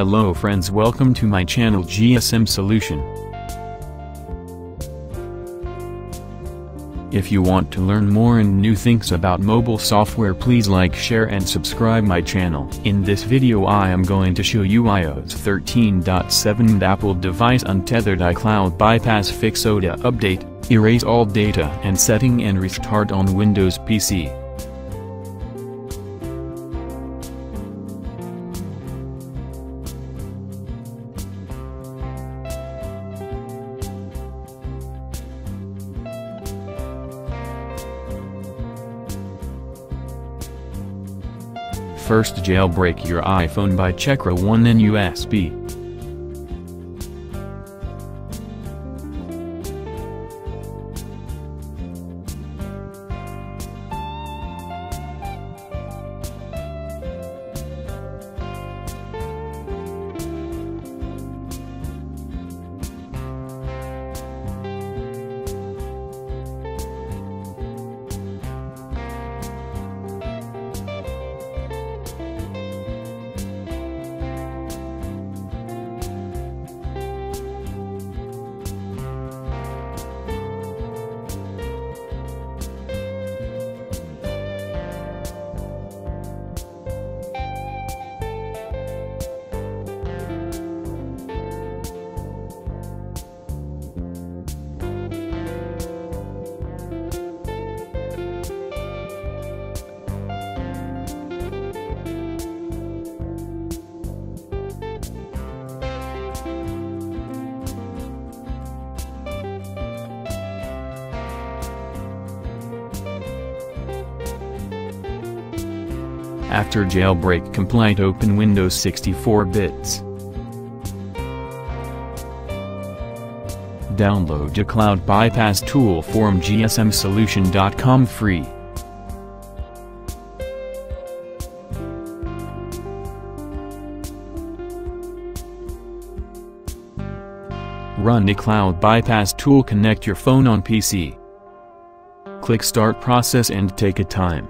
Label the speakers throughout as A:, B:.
A: Hello friends welcome to my channel GSM Solution. If you want to learn more and new things about mobile software please like share and subscribe my channel. In this video I am going to show you iOS 13.7 Apple device untethered iCloud bypass fix OTA update, erase all data and setting and restart on Windows PC. First jailbreak your iPhone by Chekra 1 then USB. After jailbreak compliant open Windows 64 bits. Download a cloud bypass tool from gsmsolution.com free. Run a cloud bypass tool connect your phone on PC. Click start process and take a time.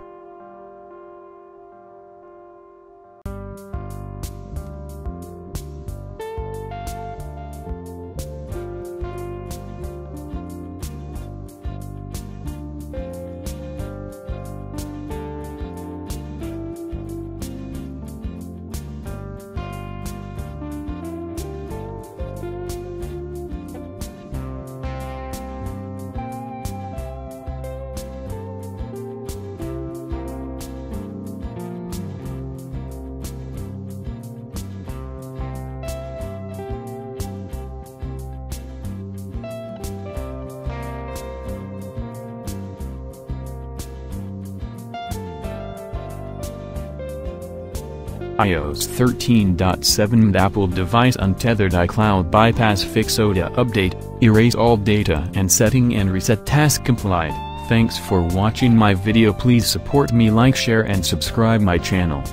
A: iOS 13.7 Apple device untethered iCloud bypass fix OTA update, erase all data and setting and reset task complied. Thanks for watching my video please support me like share and subscribe my channel.